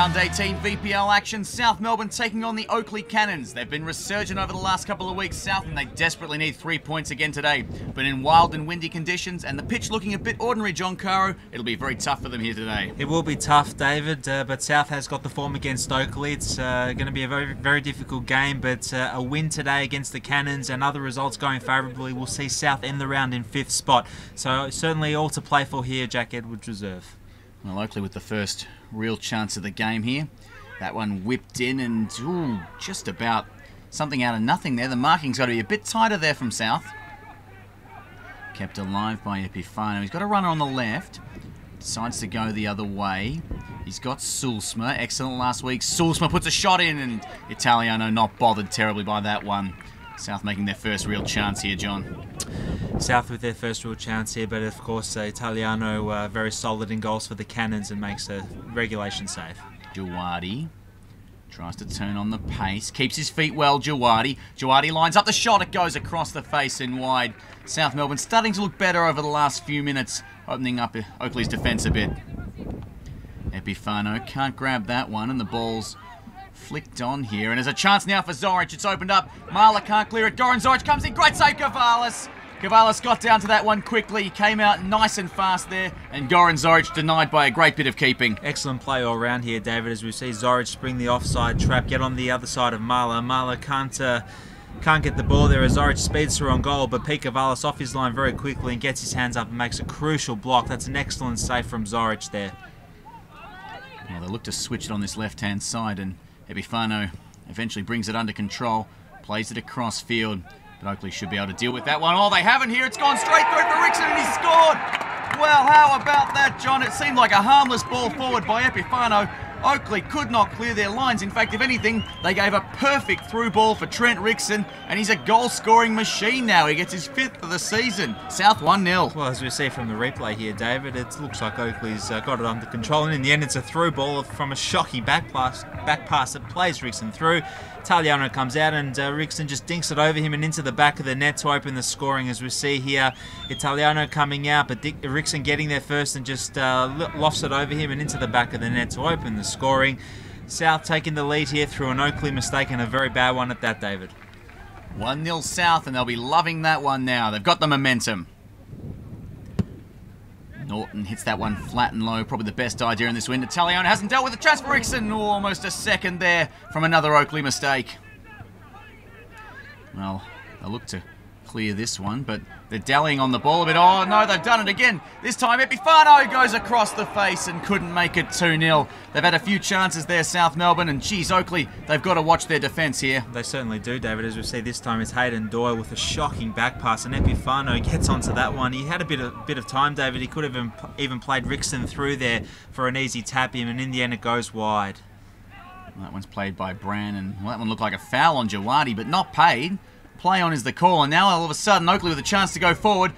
Round 18 VPL action. South Melbourne taking on the Oakleigh Cannons. They've been resurgent over the last couple of weeks south and they desperately need three points again today. But in wild and windy conditions and the pitch looking a bit ordinary, John Caro, it'll be very tough for them here today. It will be tough, David, uh, but South has got the form against Oakleigh. It's uh, going to be a very, very difficult game, but uh, a win today against the Cannons and other results going favourably will see South end the round in fifth spot. So certainly all to play for here, Jack Edwards Reserve. Well, Oakleigh with the first real chance of the game here. That one whipped in and ooh, just about something out of nothing there. The marking's got to be a bit tighter there from South. Kept alive by Epifano. He's got a runner on the left. Decides to go the other way. He's got Sulsma. Excellent last week. Sulsma puts a shot in and Italiano not bothered terribly by that one. South making their first real chance here, John. South with their first real chance here, but of course uh, Italiano uh, very solid in goals for the Cannons and makes a regulation save. Jawadi tries to turn on the pace, keeps his feet well, Jawadi. Jawadi lines up the shot, it goes across the face and wide. South Melbourne starting to look better over the last few minutes, opening up Oakleigh's defence a bit. Epifano can't grab that one and the ball's flicked on here. And there's a chance now for Zorich. It's opened up. Marla can't clear it. Goran Zorich comes in. Great save, Gavalis. Gavalis got down to that one quickly. He came out nice and fast there. And Goran Zorich denied by a great bit of keeping. Excellent play all around here, David, as we see Zorich spring the offside trap, get on the other side of Marla. Marla can't... Uh, can't get the ball there as Zorich speeds through on goal, but Pete Gavalis off his line very quickly and gets his hands up and makes a crucial block. That's an excellent save from Zorich there. Well, they look to switch it on this left-hand side, and Epifano eventually brings it under control, plays it across field, but Oakleigh should be able to deal with that one. Oh, they haven't here. It's gone straight through for Rickson, and he's scored! Well, how about that, John? It seemed like a harmless ball forward by Epifano, Oakleigh could not clear their lines. In fact, if anything, they gave a perfect through ball for Trent Rickson, and he's a goal scoring machine now. He gets his fifth of the season. South 1 0. Well, as we see from the replay here, David, it looks like Oakleigh's uh, got it under control, and in the end, it's a through ball from a shocking back pass, back pass that plays Rickson through. Italiano comes out and uh, Rickson just dinks it over him and into the back of the net to open the scoring as we see here. Italiano coming out but Dick, Rickson getting there first and just uh, lofts it over him and into the back of the net to open the scoring. South taking the lead here through an Oakleigh mistake and a very bad one at that, David. 1-0 South and they'll be loving that one now. They've got the momentum. Norton hits that one flat and low, probably the best idea in this win. Italiano hasn't dealt with the chance for Rickson. almost a second there from another Oakleigh mistake. Well, they look to clear this one, but they're dallying on the ball a bit. Oh, no, they've done it again. This time Epifano goes across the face and couldn't make it 2-0. They've had a few chances there, South Melbourne, and geez, Oakleigh, they've got to watch their defence here. They certainly do, David. As we see this time, it's Hayden Doyle with a shocking back pass, and Epifano gets onto that one. He had a bit of, bit of time, David. He could have even played Rickson through there for an easy tap in, and in the end it goes wide. That one's played by Bran, and well, that one looked like a foul on Jawadi, but not paid. Play on is the call, and now all of a sudden Oakleigh with a chance to go forward.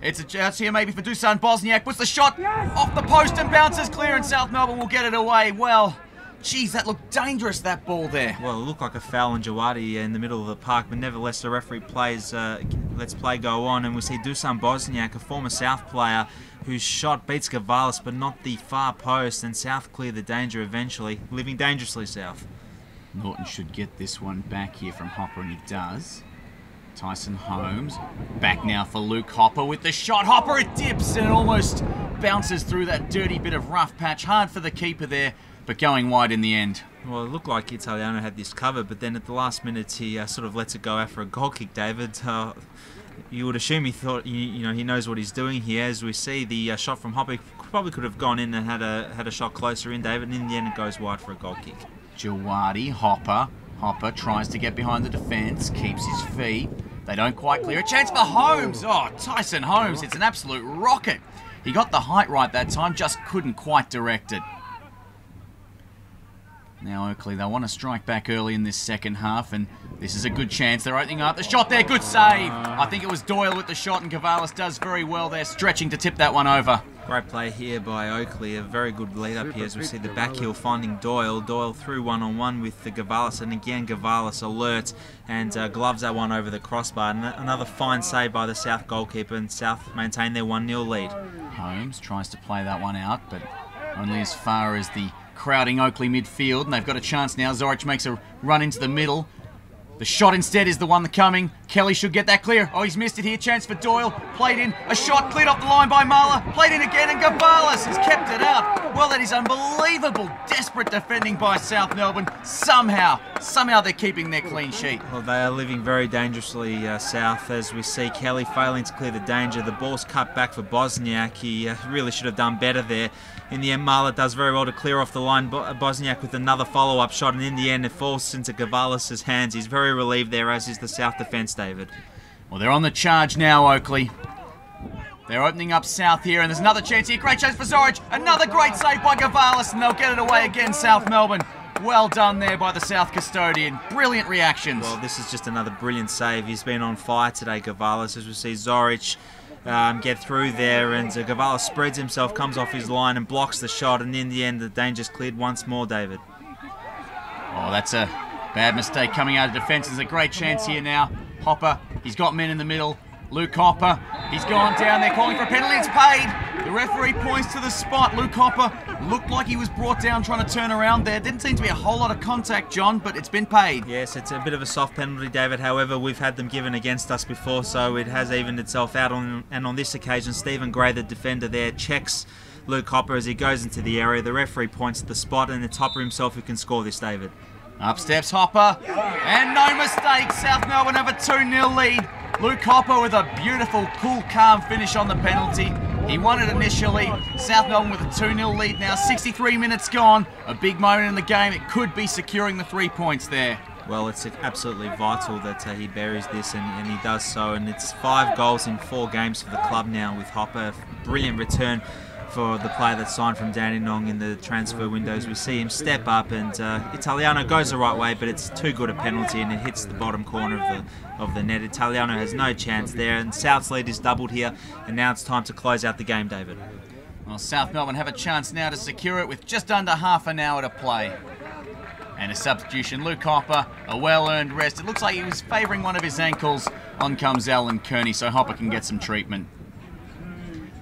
It's a chance here maybe for Dusan Bosniak. Puts the shot yes! off the post and bounces clear, and South Melbourne will get it away. Well, Geez, that looked dangerous, that ball there. Well, it looked like a foul on Jawadi in the middle of the park, but nevertheless, the referee plays, uh, lets play go on, and we see Dusan Bosniak, a former South player, whose shot beats Gavalis, but not the far post, and South clear the danger eventually, living dangerously South. Norton should get this one back here from Hopper, and he does. Tyson Holmes. Back now for Luke Hopper with the shot. Hopper, it dips and almost bounces through that dirty bit of rough patch. Hard for the keeper there, but going wide in the end. Well, it looked like Italiano had this covered, but then at the last minute he uh, sort of lets it go after a goal kick, David. Uh, you would assume he thought, you, you, know, he knows what he's doing here. As we see, the uh, shot from Hopper probably could have gone in and had a had a shot closer in, David, and in the end it goes wide for a goal kick. Jawadi, Hopper. Hopper tries to get behind the defence, keeps his feet. They don't quite clear. A chance for Holmes. Oh, Tyson Holmes. It's an absolute rocket. He got the height right that time, just couldn't quite direct it. Now Oakleigh, they want to strike back early in this second half, and this is a good chance. They're opening up. The shot there, good save. I think it was Doyle with the shot, and Gavalis does very well there, stretching to tip that one over. Great play here by Oakleigh. A very good lead up here as we see the back heel finding Doyle. Doyle through one on one with the Gavalis, and again Gavalis alert and uh, gloves that one over the crossbar. And another fine save by the South goalkeeper, and South maintain their 1 0 lead. Holmes tries to play that one out, but only as far as the crowding Oakleigh midfield, and they've got a chance now. Zorich makes a run into the middle. The shot instead is the one coming. Kelly should get that clear. Oh, he's missed it here. Chance for Doyle. Played in. A shot cleared off the line by Marler. Played in again, and Gavalis has kept it out. Well, that is unbelievable. Desperate defending by South Melbourne. Somehow, somehow they're keeping their clean sheet. Well, they are living very dangerously uh, south as we see Kelly failing to clear the danger. The ball's cut back for Bosniak. He uh, really should have done better there. In the end, Marler does very well to clear off the line. Bo- Bosniak with another follow-up shot, and in the end, it falls into Gavalis' hands. He's very relieved there, as is the South defence, David. Well, they're on the charge now, Oakleigh. They're opening up south here, and there's another chance here. Great chance for Zorich. Another great save by Gavalis, and they'll get it away again, South Melbourne. Well done there by the South custodian. Brilliant reactions. Well, this is just another brilliant save. He's been on fire today, Gavalis, as we see Zorich um, get through there, and uh, spreads himself, comes off his line, and blocks the shot. And in the end, the danger's cleared once more, David. Oh, that's a bad mistake coming out of defence. There's a great chance here now. Hopper, he's got men in the middle. Luke Hopper, he's gone down there calling for a penalty. It's paid. The referee points to the spot. Luke Hopper looked like he was brought down trying to turn around there. Didn't seem to be a whole lot of contact, John, but it's been paid. Yes, it's a bit of a soft penalty, David. However, we've had them given against us before, so it has evened itself out. On, and on this occasion, Stephen Gray, the defender there, checks Luke Hopper as he goes into the area. The referee points to the spot, and it's Hopper himself who can score this, David. Up steps Hopper, and no mistake, South Melbourne have a 2 0 lead. Luke Hopper with a beautiful, cool, calm finish on the penalty. He won it initially. South Melbourne with a 2 0 lead now. 63 minutes gone. A big moment in the game. It could be securing the three points there. Well, it's absolutely vital that uh, he buries this, and, and, he does so. And it's five goals in four games for the club now with Hopper. Brilliant return for the player that signed from Dandenong in the transfer windows. We see him step up, and uh, Italiano goes the right way, but it's too good a penalty, and it hits the bottom corner of the of the net. Italiano has no chance there, and South's lead is doubled here, and now it's time to close out the game, David. Well, South Melbourne have a chance now to secure it with just under half an hour to play. And a substitution, Luke Hopper, a well-earned rest. It looks like he was favouring one of his ankles. On comes Alan Kearney, so Hopper can get some treatment.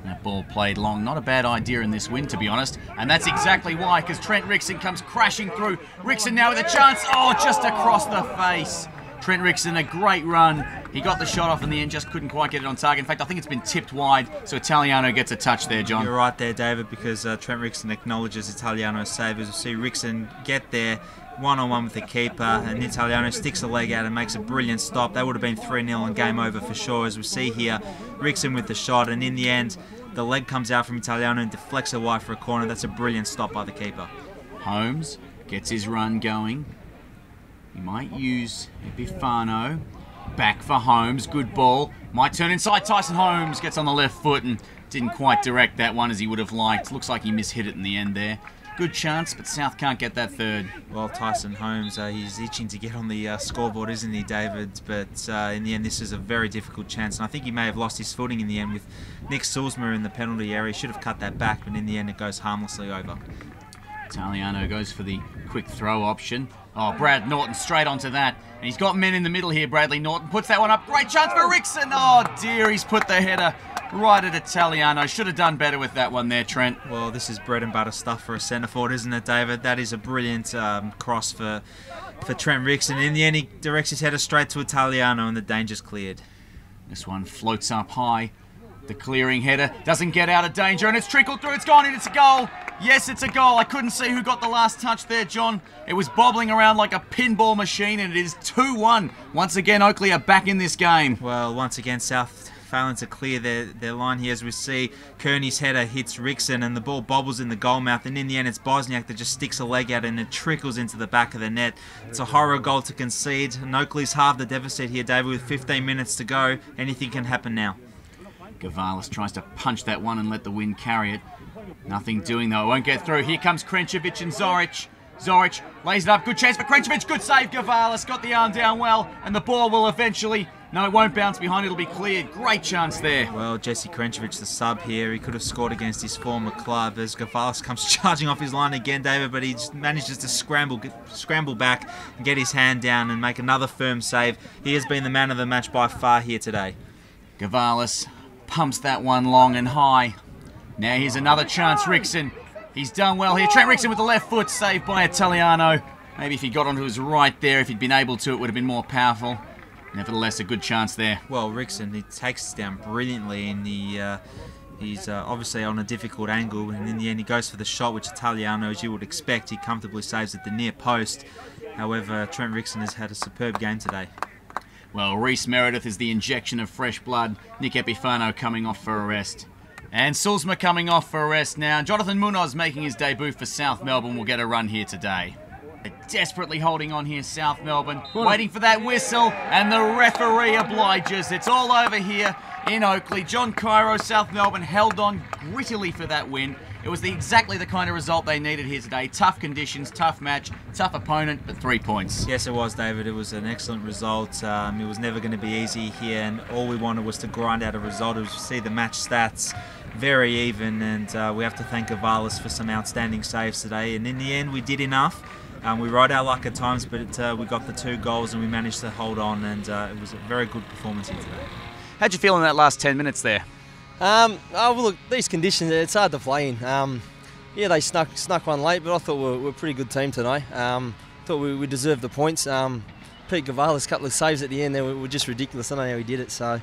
That ball played long. Not a bad idea in this win, to be honest. And that's exactly why, because Trent Rickson comes crashing through. Rickson now with a chance. Oh, just across the face. Trent Rickson, a great run. He got the shot off in the end, just couldn't quite get it on target. In fact, I think it's been tipped wide, so Italiano gets a touch there, John. You're right there, David, because uh, Trent Rickson acknowledges Italiano's save. As we see Rickson get there, one on one with the keeper, and Italiano sticks a leg out and makes a brilliant stop. That would have been 3 0 and game over for sure, as we see here. Rickson with the shot, and in the end, the leg comes out from Italiano and deflects wide for a corner. That's a brilliant stop by the keeper. Holmes gets his run going. He might use Epifano. Back for Holmes. Good ball. Might turn inside. Tyson Holmes gets on the left foot and didn't quite direct that one as he would have liked. Looks like he mishit it in the end there. Good chance, but South can't get that third. Well, Tyson Holmes, uh, he's itching to get on the uh, scoreboard, isn't he, David? But uh, in the end, this is a very difficult chance, and I think he may have lost his footing in the end with Nick Sulzmer in the penalty area. He should have cut that back, but in the end, it goes harmlessly over. Italiano goes for the quick throw option. Oh, Brad Norton straight onto that. And he's got men in the middle here. Bradley Norton puts that one up. Great chance for Rickson. Oh, dear. He's put the header right at Italiano. Should have done better with that one there, Trent. Well, this is bread and butter stuff for a centre forward, isn't it, David? That is a brilliant um, cross for for Trent Rickson. In the end, he directs his header straight to Italiano, and the danger's cleared. This one floats up high. The clearing header doesn't get out of danger, and it's trickled through. It's gone in. It's a goal. Yes, it's a goal. I couldn't see who got the last touch there, John. It was bobbling around like a pinball machine, and it is 2 1. Once again, Oakleigh are back in this game. Well, once again, South failing to clear their, their line here as we see Kearney's header hits Rickson and the ball bobbles in the goal mouth and in the end it's Bosniak that just sticks a leg out and it trickles into the back of the net. It's a horror goal to concede and Oakleigh's halved the deficit here David with 15 minutes to go. Anything can happen now. Gavalis tries to punch that one and let the wind carry it. Nothing doing though. It won't get through. Here comes Krenkovic and Zorich. Zorich lays it up. Good chance for Krenkovic. Good save. Gavalis got the arm down well. And the ball will eventually... No, it won't bounce behind. It'll be cleared. Great chance there. Well, Jesse Krenkovic, the sub here, he could have scored against his former club as Gavalis comes charging off his line again, David, but he manages to scramble, scramble back and get his hand down and make another firm save. He has been the man of the match by far here today. Gavalis pumps that one long and high. Now here's another chance, Rickson. He's done well here. Trent Rickson with the left foot, saved by Italiano. Maybe if he got onto his right there, if he'd been able to, it would have been more powerful. Nevertheless, a good chance there. Well, Rickson, he takes it down brilliantly in the. Uh, he's uh, obviously on a difficult angle, and in the end, he goes for the shot, which Italiano, as you would expect, he comfortably saves at the near post. However, Trent Rickson has had a superb game today. Well, Reese Meredith is the injection of fresh blood. Nick Epifano coming off for a rest. And Sulzma coming off for a rest now. Jonathan Munoz making his debut for South Melbourne will get a run here today. Desperately holding on here, South Melbourne, waiting for that whistle, and the referee obliges. It's all over here in Oakleigh. John Cairo, South Melbourne, held on grittily for that win. It was the, exactly the kind of result they needed here today. Tough conditions, tough match, tough opponent, but three points. Yes, it was, David. It was an excellent result. Um, it was never going to be easy here, and all we wanted was to grind out a result. It was see the match stats very even, and uh, we have to thank Gavalis for some outstanding saves today. And in the end, we did enough. Um, we rode our luck at times, but uh, we got the two goals and we managed to hold on, and uh, it was a very good performance here today. How'd you feel in that last 10 minutes there? Um, oh, well, look, these conditions, it's hard to play in. Um, yeah, they snuck snuck one late, but I thought we were, we are a pretty good team tonight. Um, thought we, we deserved the points. Um, Pete Gavalis' couple of saves at the end there were, were just ridiculous. I don't know how he did it. So,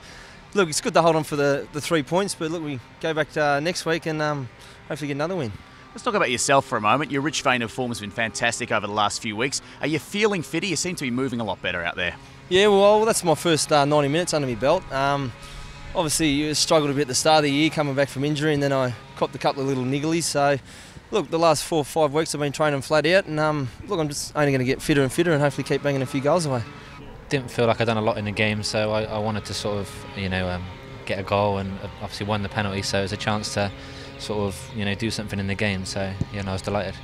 look, it's good to hold on for the, the three points, but look, we go back to, uh, next week and um, hopefully get another win. Let's talk about yourself for a moment. Your rich vein of form has been fantastic over the last few weeks. Are you feeling fitter? You seem to be moving a lot better out there. Yeah, well, that's my first uh, 90 minutes under my belt. Um, obviously, you struggled a bit at the start of the year coming back from injury, and then I copped a couple of little nigglies. So, look, the last four or five weeks I've been training flat out, and um, look, I'm just only going to get fitter and fitter and hopefully keep banging a few goals away. Didn't feel like I'd done a lot in the game, so I, I wanted to sort of, you know, um, get a goal and obviously won the penalty, so it was a chance to sort of you know do something in the game. So yeah, no, I was delighted.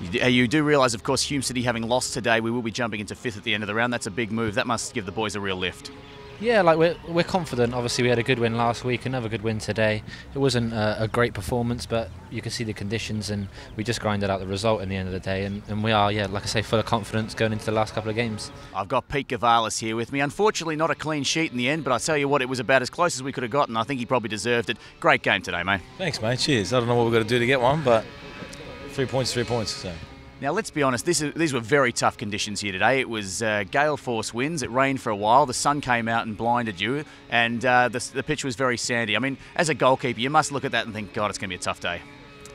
You do realise, of course, Hume City having lost today, we will be jumping into fifth at the end of the round. That's a big move. That must give the boys a real lift. Yeah, like we're, we're confident. Obviously, we had a good win last week, another good win today. It wasn't a, a, great performance, but you can see the conditions, and we just grinded out the result in the end of the day. And, and we are, yeah, like I say, full of confidence going into the last couple of games. I've got Pete Gavalis here with me. Unfortunately, not a clean sheet in the end, but I tell you what, it was about as close as we could have gotten. I think he probably deserved it. Great game today, mate. Thanks, mate. Cheers. I don't know what we've got to do to get one, but three points, three points. So. Now, let's be honest, is, these were very tough conditions here today. It was uh, gale force winds, it rained for a while, the sun came out and blinded you, and uh, the, the pitch was very sandy. I mean, as a goalkeeper, you must look at that and think, God, it's going to be a tough day.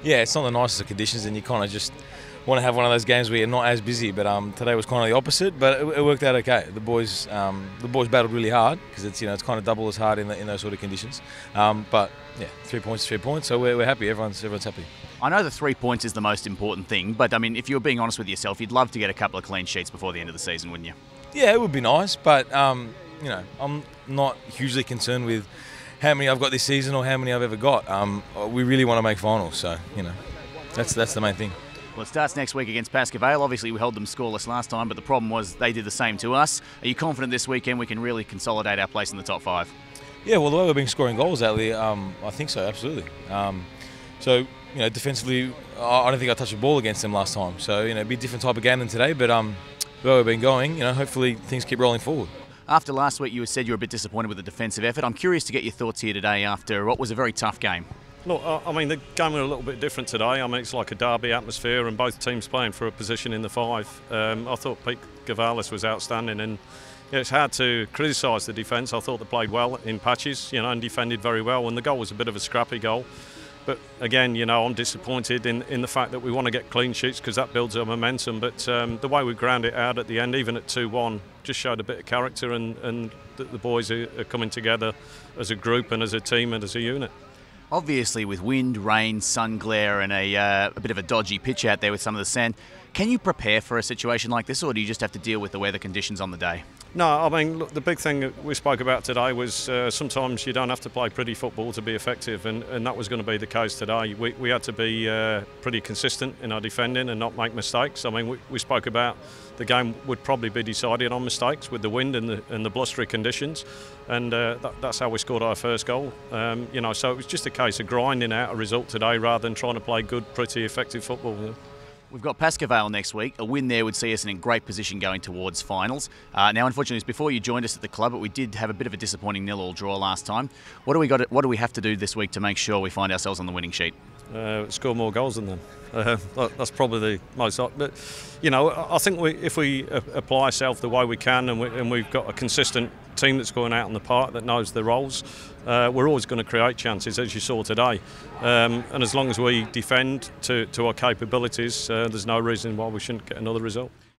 Yeah, it's not the nicest of conditions, and you kind of just want to have one of those games where you're not as busy. But um, today was kind of the opposite, but it, it worked out okay. The boys, um, the boys battled really hard because it's you know it's kind of double as hard in, the, in those sort of conditions. Um, but yeah, three points, three points. So we're, we're happy. Everyone's everyone's happy. I know the three points is the most important thing, but I mean, if you're being honest with yourself, you'd love to get a couple of clean sheets before the end of the season, wouldn't you? Yeah, it would be nice, but um, you know, I'm not hugely concerned with how many I've got this season or how many I've ever got. Um, we really want to make finals, so you know, that's that's the main thing. Well, it starts next week against Pascoe Vale. Obviously, we held them scoreless last time, but the problem was they did the same to us. Are you confident this weekend we can really consolidate our place in the top five? Yeah, well, the way we've been scoring goals lately, um, I think so, absolutely. Um, so, you know, defensively, I don't think I touched a ball against them last time. So, you know, it'd be a different type of game than today, but um, the way we've been going, you know, hopefully things keep rolling forward. After last week, you said you were a bit disappointed with the defensive effort. I'm curious to get your thoughts here today after what was a very tough game. Look, I mean, the game was a little bit different today. I mean, it's like a derby atmosphere, and both teams playing for a position in the five. Um, I thought Pete Gavalis was outstanding, and it's hard to criticise the defence. I thought they played well in patches, you know, and defended very well. And the goal was a bit of a scrappy goal. But again, you know, I'm disappointed in, in the fact that we want to get clean sheets because that builds our momentum. But um, the way we ground it out at the end, even at 2 1, just showed a bit of character and, and the boys are, are coming together as a group and as a team and as a unit. Obviously, with wind, rain, sun glare, and a, uh, a bit of a dodgy pitch out there with some of the sand, can you prepare for a situation like this, or do you just have to deal with the weather conditions on the day? No, I mean, look, the big thing we spoke about today was uh, sometimes you don't have to play pretty football to be effective, and, and that was going to be the case today. We, we had to be uh, pretty consistent in our defending and not make mistakes. I mean, we, we spoke about the game would probably be decided on mistakes with the wind and the, and the blustery conditions, and uh, that, that's how we scored our first goal. Um, you know, so it was just a case of grinding out a result today rather than trying to play good, pretty effective football. We've got Pascoe Vale next week. A win there would see us in a great position going towards finals. Uh, now, unfortunately, before you joined us at the club, but we did have a bit of a disappointing nil-all draw last time. What do we got? What do we have to do this week to make sure we find ourselves on the winning sheet? Uh, score more goals than them. Uh, that's probably the most. But you know, I think we, if we apply ourselves the way we can, and, we, have got a consistent team that's going out in the park that knows their roles, uh, we're always going to create chances, as you saw today. Um, and as long as we defend to, to our capabilities, uh, there's no reason why we shouldn't get another result.